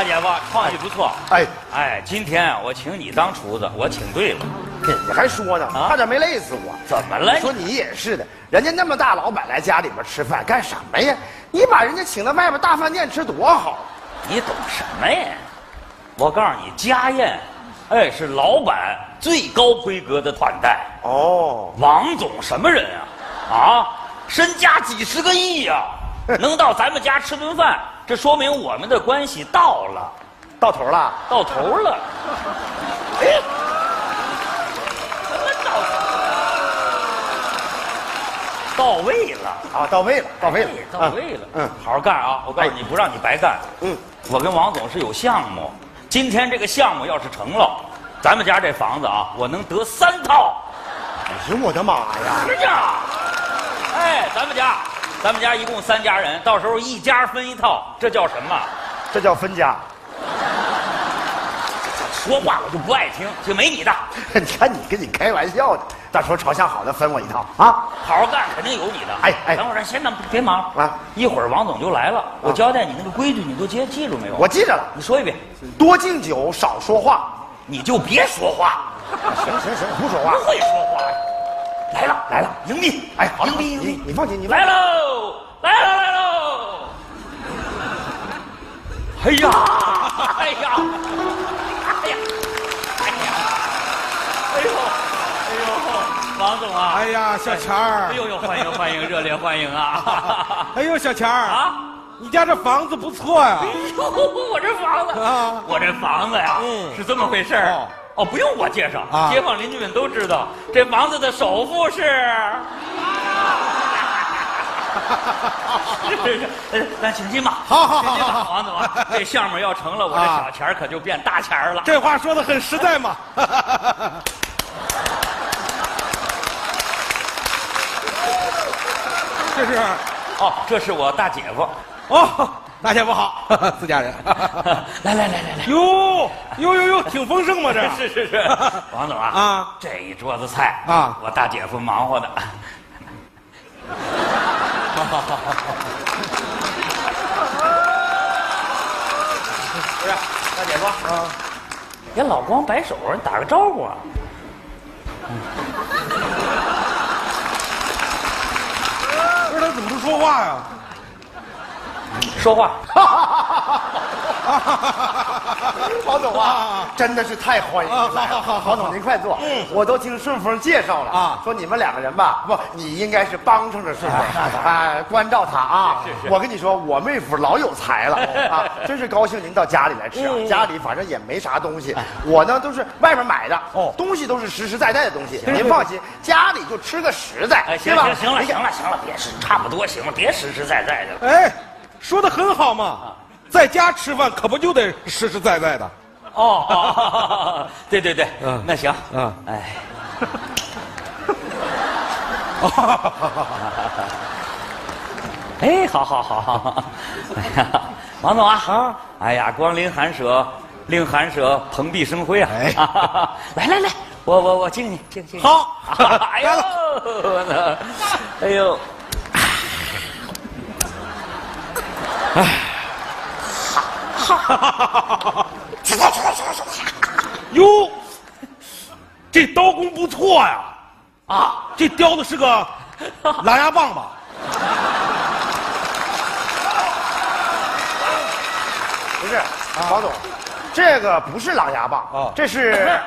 大姐夫创意不错。哎，哎，今天啊，我请你当厨子，我请对了。你还说呢，啊差点没累死我。怎么了？说你也是的，人家那么大老板来家里边吃饭干什么呀？你把人家请到外边大饭店吃多好。你懂什么呀？我告诉你，家宴，哎，是老板最高规格的款待。哦，王总什么人啊？啊，身家几十个亿呀、能到咱们家吃顿饭，这说明我们的关系到了，到头了。到头了。哎，什么到头？到位了。啊，到位了，到位了，到位了，嗯嗯，好好干啊！我告诉你，不让你白干。嗯，我跟王总是有项目，今天这个项目要是成了，咱们家这房子啊，我能得三套。哎呦我的妈呀！是呀，哎，咱们家，咱们家一共三家人，到时候一家分一套，这叫什么？这叫分家。说话我就不爱听，就没你的，你看你跟你开玩笑的，到时候朝向好的分我一套啊！好好干，肯定有你的。哎哎等会儿先等，别忙啊一会儿王总就来了，我交代你那个规矩，你都记记住没有？我记着了，你说一遍，多敬酒，少说话。你就别说话。行行行，不说话不。会说话呀！来了来了，迎宾！哎，好，迎宾迎宾！你放心，你来。喽来了来喽！哎呀哎呀哎呀哎呦哎呦，王总啊！哎呀，小钱儿哎，呦呦，欢迎欢迎，热烈欢迎啊！哎呦，小钱儿啊！你家这房子不错呀哎。呦，我这房子啊我这房子呀，嗯是这么回事儿哦。哦，不用我介绍，啊街坊邻居们都知道，这房子的首付是。是是是，呃咱请进吧。好好好，王总啊，这项目要成了，我这小钱儿可就变大钱儿了。这话说的很实在嘛。这是哦，这是我大姐夫。哦，大姐夫好，自家人。来来来来来，哟哟哟哟，挺丰盛嘛这。是是是，王总啊，啊这一桌子菜啊我大姐夫忙活的。不是，大姐夫啊，给老光摆手啊，你打个招呼啊。不是他怎么不说话呀？说话，王总啊，真的是太欢迎您来了。王总您快坐，我都听顺丰介绍了啊。说你们两个人吧，不，你应该是帮衬着顺丰，哎，关照他啊。我跟你说，我妹夫老有才了啊，真是高兴您到家里来吃啊。家里反正也没啥东西，我呢都是外面买的，哦。东西都是实实在在的东西。您放心，家里就吃个实在，哎，对吧？行行行了行了行了，别是差不多行了，别实实在在的了。哎，说的很好嘛，在家吃饭可不就得实实在在的。哦哦，对对对，嗯。那行，嗯。哎。哎，好好好好，哎呀，王总啊，啊，哎呀，光临寒舍，令寒舍蓬荜生辉啊！哎。来来来，我我我敬你敬敬你。好。哎呦，哎呦，哟，这刀工不错呀！啊，这雕的是个 狼牙棒吧？不是，王总，这个不是狼牙棒啊这是，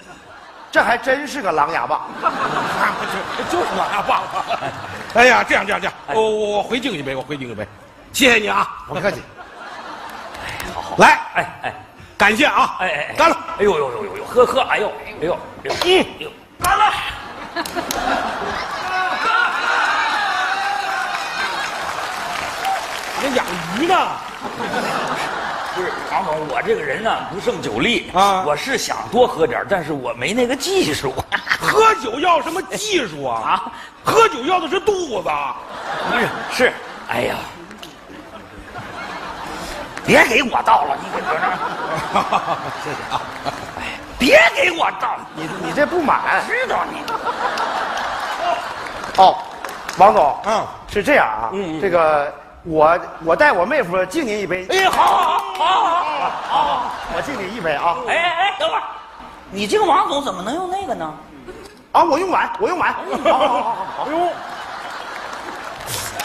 这还真是个狼牙棒。就是狼牙棒。哎呀，这样这样这样，我我我回敬一杯，我回敬一杯，谢谢你啊！不客气。来，哎哎感谢啊！哎哎，干了！哎呦呦呦呦呦，喝喝，哎呦哎呦哎呦，呦，干了！你养鱼呢？不是王总，我这个人呢不胜酒力啊我是想多喝点，但是我没那个技术。喝酒要什么技术啊？啊喝酒要的是肚子。不是是，哎呀，别给我倒了，你给我这，谢谢啊！哎别给我倒，你你这不满知道你。哦，王总，嗯是这样啊，嗯嗯这个我我带我妹夫敬您一杯，哎，好好好好好好，我敬你一杯啊！哎哎哎，等会儿，你这个王总怎么能用那个呢？啊，我用碗，我用碗。好好好好好，哎呦，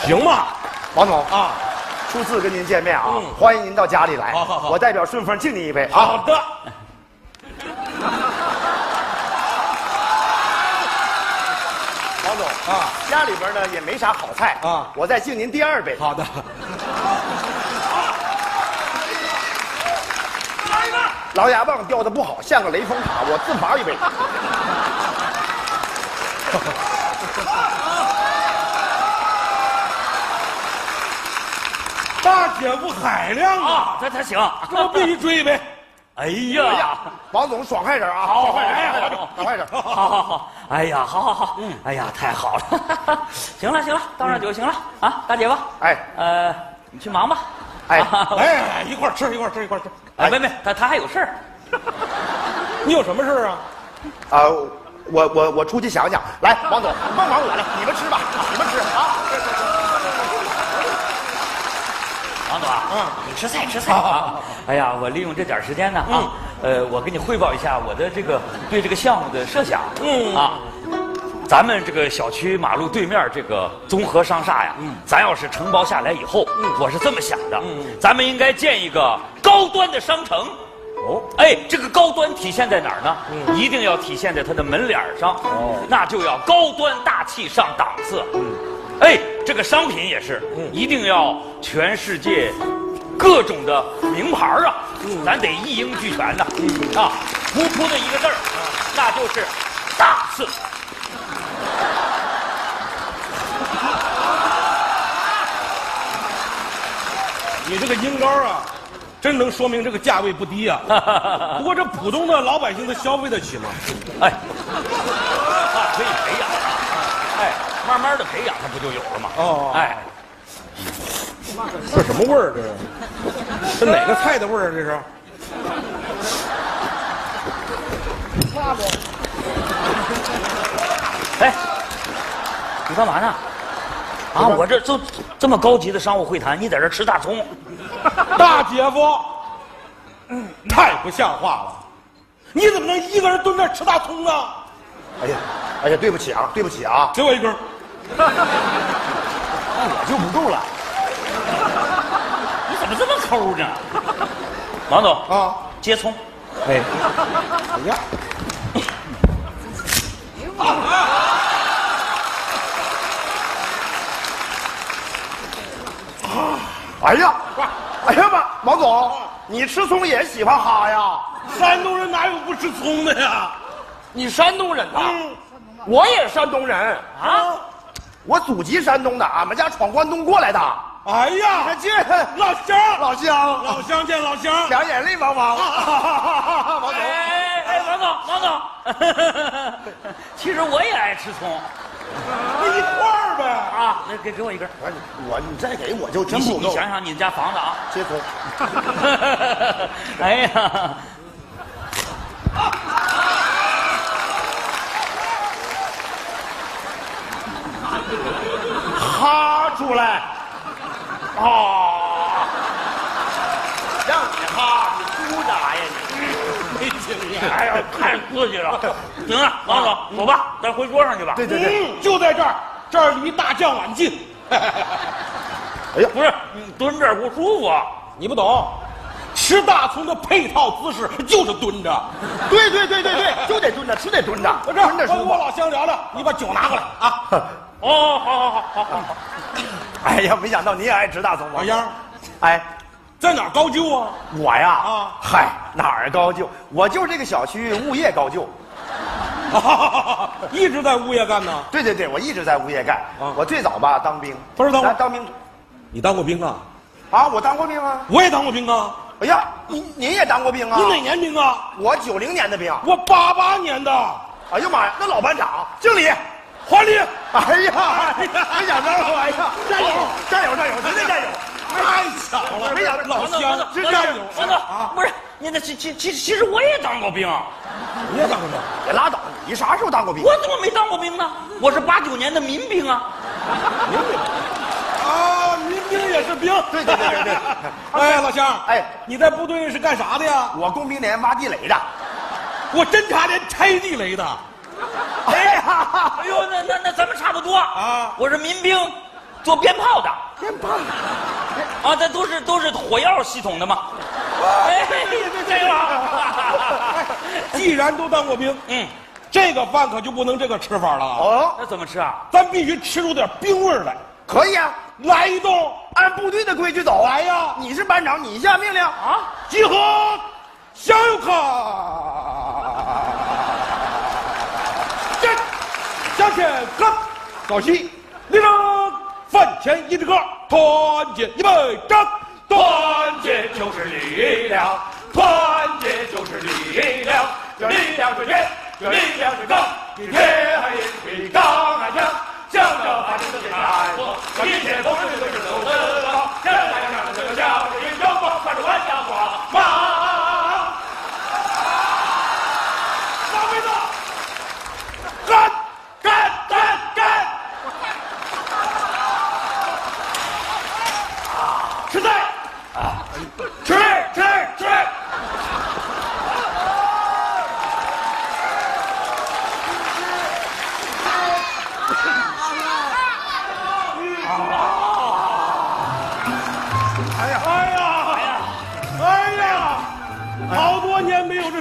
行吧，王总啊，初次跟您见面啊嗯，欢迎您到家里来。好好好我代表顺丰敬您一杯啊！好的，王总啊，家里边呢也没啥好菜啊我再敬您第二杯。好的，狼牙棒掉的不好，像个雷峰塔，我自罚一杯。大姐夫海量啊，这，他他行。这我必须追一杯。哎哎呀呀，，王总爽快点啊！好爽快点，好好爽快点。好好好，哎呀，好好好，嗯哎呀，太好了，行 了行了，倒上酒行了啊，大姐夫，哎呃，你去忙吧，哎啊 哎，一块吃，一块吃，一块吃。哎，没没，他他还有事儿，你有什么事儿啊？啊，我我我出去想想。来，王总，甭忙我了，你们吃吧，你们吃啊。王总啊，嗯你吃菜吃菜啊！哎呀，我利用这点时间呢啊，呃，我给你汇报一下我的这个对这个项目的设想，嗯啊。咱们这个小区马路对面这个综合商厦呀，咱要是承包下来以后，我是这么想的，咱们应该建一个高端的商城。哦，哎，这个高端体现在哪儿呢？一定要体现在它的门脸上。哦，那就要高端大气上档次。嗯，哎，这个商品也是，一定要全世界各种的名牌儿啊，咱得一应俱全呐。啊，突出的一个字儿，那就是大次。你这个音高啊，真能说明这个价位不低啊。不过这普通的老百姓他消费得起吗？哎，啊，可以培养，哎，慢慢的培养，它不就有了吗？哦哎，这什么味儿？这是？这哪个菜的味儿？这是？哎，你干嘛呢？啊，我这都这么高级的商务会谈，你在这吃大葱？大姐夫，太不像话了！你怎么能一个人蹲那吃大葱呢？哎呀，哎呀，对不起啊，对不起啊，给我一根 儿。我就不够了你怎么这么抠呢？王总啊！接葱。哎，哎呀，哎呀，哎呀妈，王总，你吃葱也喜欢哈呀？山东人哪有不吃葱的呀？你山东人呐？嗯我也山东人，啊，我祖籍山东的，俺们家闯关东过来的。哎呀，这老乡，老乡，老乡见老乡。两眼泪汪汪。王总，哎哎，王总，王总，其实我也爱吃葱那一块儿呗。啊，那给给我一根。我我你再给我就真不够。你想想你们家房子啊，接葱，哎呀，哈出来。啊！让你哈，你哭啥呀你？没经验。哎呀，太刺激了。行了，王总，走吧，咱回桌上去吧。对对对，嗯，就在这儿，这儿离大酱碗近。哎呀，不是你蹲这儿不舒服啊。你不懂，吃大葱的配套姿势就是蹲着。对对对对对，就得蹲着，吃得蹲着，我这。我跟我老乡聊聊，你把酒拿过来啊。哦，好好好好好。哎呀，没想到你也爱吃大葱啊！老乡，哎，在哪儿高就啊？我呀，啊嗨，哪儿高就？我就这个小区物业高就。一直在物业干呢。对对对，我一直在物业干。啊我最早吧当兵，不是当咱当兵你当过兵啊？啊，我当过兵啊。我也当过兵啊。哎呀，您您也当过兵啊？你哪年兵啊？我九零年的兵。我八八年的。哎呀妈呀，那老班长，敬礼。还礼。哎呀，没想到，哎呀，战友，战友，战友，真的战友！太巧了，没想到老乡真加油！王总，不是你那其其其其实我也当过兵，你也当过兵？别拉倒，你啥时候当过兵？我怎么没当过兵呢？我是八九年的民兵啊。啊，民兵也是兵。对对对对对。哎，老乡，哎你在部队是干啥的呀？我工兵连挖地雷的。我侦察连拆地雷的。哎呀，哎呦，那那那咱们差不多啊我是民兵，做鞭炮的鞭炮，啊，这都是都是火药系统的嘛。哎，加油啊！既然都当过兵，嗯，这个饭可就不能这个吃法了啊！哦，那怎么吃啊？咱必须吃出点兵味来。可以啊，来一动，按部队的规矩走。来呀！你是班长，你下命令啊，集合，向右看，向前看，稍息，立正，饭前一支歌，团结预备战，团结就是力量，团结就是力量，这力量是铁，这力量是钢，比铁还硬，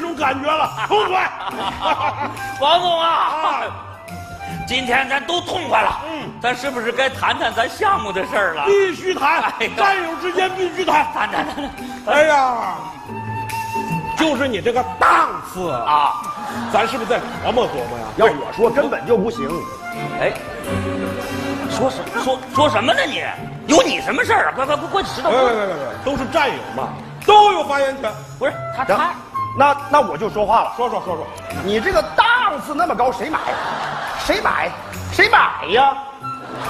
这种感觉了，痛快！王总啊，今天咱都痛快了，嗯咱是不是该谈谈咱项目的事儿了？必须谈战友之间必须谈。谈谈谈哎呀，就是你这个档次啊，啊！咱是不是再琢磨琢磨呀？要我说，根本就不行。哎，说什说说什么呢你？有你什么事儿啊？快快快快石头！别别别别别，都是战友嘛，都有发言权。不是他行他，那那我就说话了。说说说说，你这个档次那么高，谁买？谁买？谁买呀？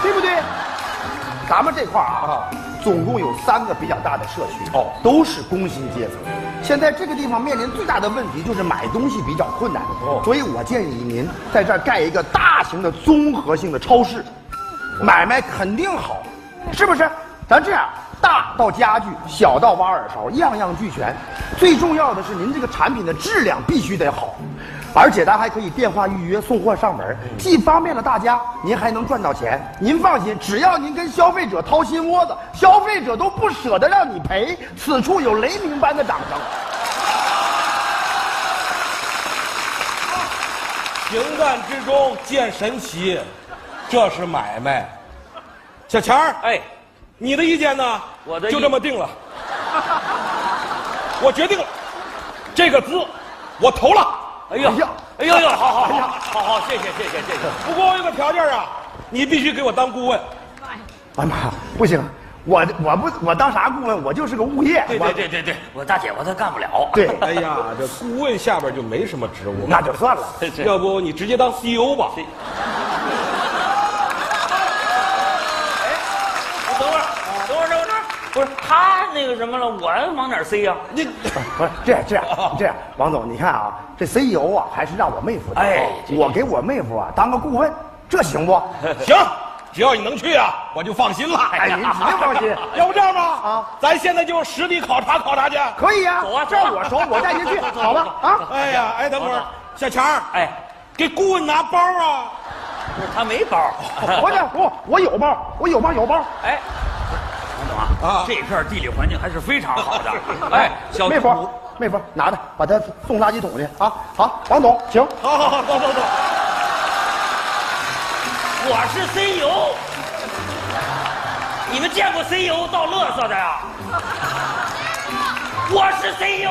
对不对？咱们这块儿啊，总共有三个比较大的社区，哦都是工薪阶层。现在这个地方面临最大的问题就是买东西比较困难，哦所以我建议您在这儿盖一个大型的综合性的超市，买卖肯定好，是不是？咱这样，大到家具，小到挖耳勺，样样俱全。最重要的是，您这个产品的质量必须得好，而且咱还可以电话预约送货上门，既方便了大家，您还能赚到钱。您放心，只要您跟消费者掏心窝子，消费者都不舍得让你赔。此处有雷鸣般的掌声。行干之中见神奇，这是买卖。小钱儿，哎，你的意见呢？我的就这么定了。我决定了，这个资我投了。哎呀哎呀哎呦呦，好好好好好，谢谢谢谢谢谢。不过我有个条件啊，你必须给我当顾问。哎呀妈呀，不行，我我不我当啥顾问？我就是个物业。对我对对对对，我大姐我都干不了。对，哎呀，这顾问下边就没什么职务，那就算了。要不你直接当 CEO 吧？是等会儿，等会儿，等会儿，不是他那个什么了，我往哪儿塞呀？你 不是这样这样这样，王总，你看啊，这 CEO 啊还是让我妹夫当。哎我给我妹夫啊当个顾问，这行不？行，只要你能去啊，我就放心了。哎，您指定放心。要不这样吧？啊咱现在就实地考察考察去。可以呀、走啊这我熟，我带您去，好吧？啊，哎呀，哎，等会儿，小强，哎，给顾问拿包啊。不是他没包。我这我我有包，我有包有包。哎，啊，啊这片地理环境还是非常好的。哎，小妹夫，妹夫，拿着，把它送垃圾桶去啊！好，王总，请。好好好，走走走。我是 CEO，你们见过 CEO 倒乐色的呀？我是 E CEO，